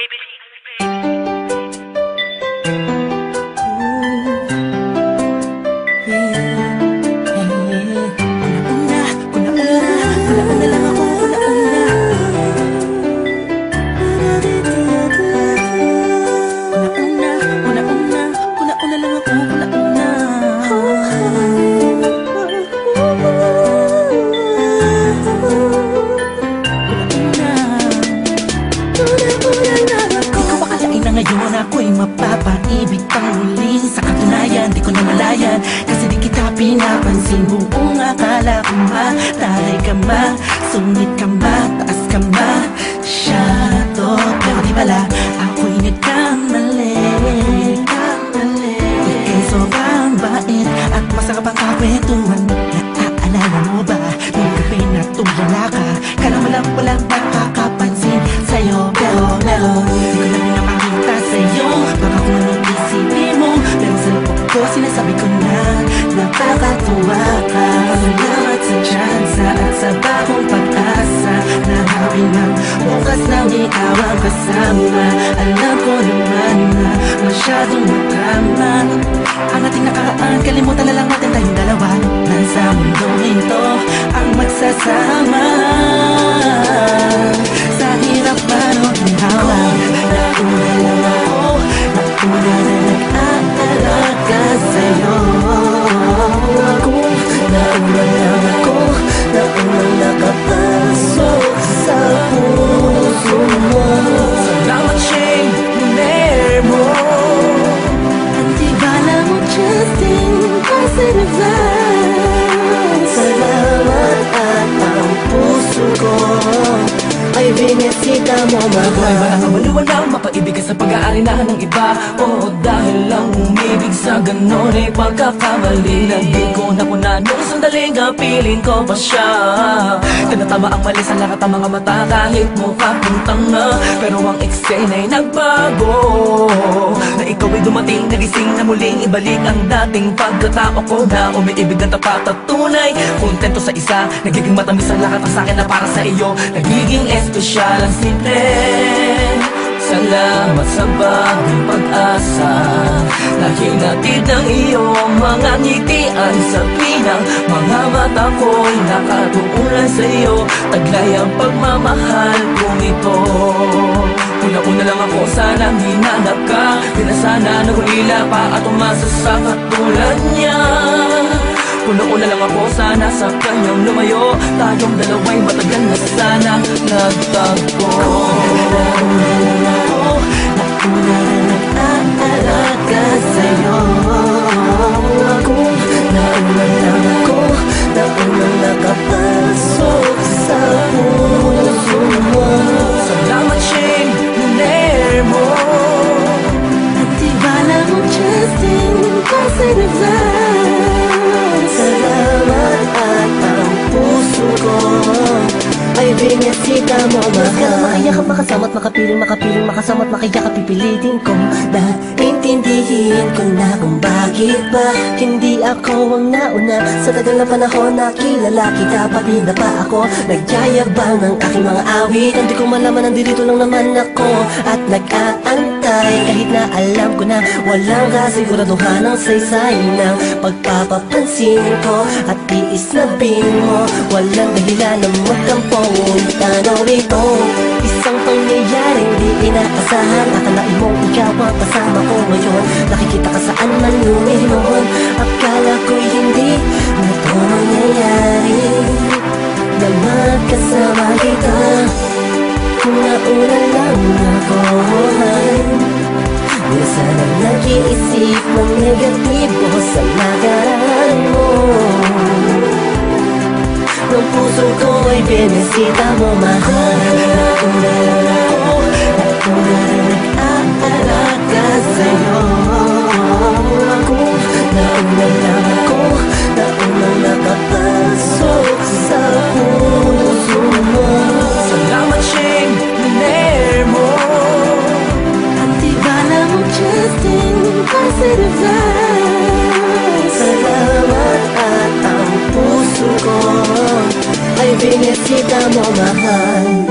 Ngayon pinapansin Buong akala ko mataray ka ma Sungit ka ma, taas ka ma Shadow, pero di pala Ricardo na granada. Puso ko Ay binisita mo Ako ay mahal walang kabaluan lang Mapaibig sa pag-aari na ng iba Oo dahil lang umibig sa ganon ay pagkakamali Na di ko nakunan nung sandaling kapiling ko pa siya Tinatama ang mali sa lahat ng mga mata Kahit mukha kong tanga Pero ang eksena ay nagbago Na ikaw ay dumating nagising na muling ibalik ang dating pagkatao ko Na umiibig ng tapat at tunay Kontento sa isa Nagiging matamis ang lahat ng sakin na para sa iyo Nagiging espesyal ang simple. Salamat sa bagong pag-asa. Na hinatid ng iyong mga ngitian Sa pinang mga mata ko'y nakatuunan sa iyo. Taglay ang pagmamahal kong ito. Una-una lang ako sanang hinanap ka. Di na sana nagulila pa at umasa sa katulad niya. Una-una lang ako sana sa kanyang lumayo Tayong dalawa'y matagal na sanang nagtagpo Nauna mahal Ka na makayakap, makasama't makapiling, makapiling, makasama't makayakap Pipilitin ko. Na intindihin ko na kung bakit ba Hindi ako ang nauna. Sa tagal na panahon na kilala kita Pati na pa ako. Nagyayabang ng aking mga awit. Hindi ko malaman nandito lang naman ako. At nag-aantay Kahit na alam ko na Walang kasiguraduhan ang saysay ng Pagpapapansin ko. At tiis na mo Walang dahilan na magkampong Tanaw ito Isang pangyayaring di inaasahan. Akalain mong ikaw ang kasama ko ngayon. Nakikita ka saan man lumihon Akala ko'y hindi na ito mangyayari. Na magkasama kita. Kung nauna lang ako Di sana nag-iisip ng negatibo sa nakaraan mo Nung puso ko ay binisita mo mahal Nauna lang Sevine sidam my mahan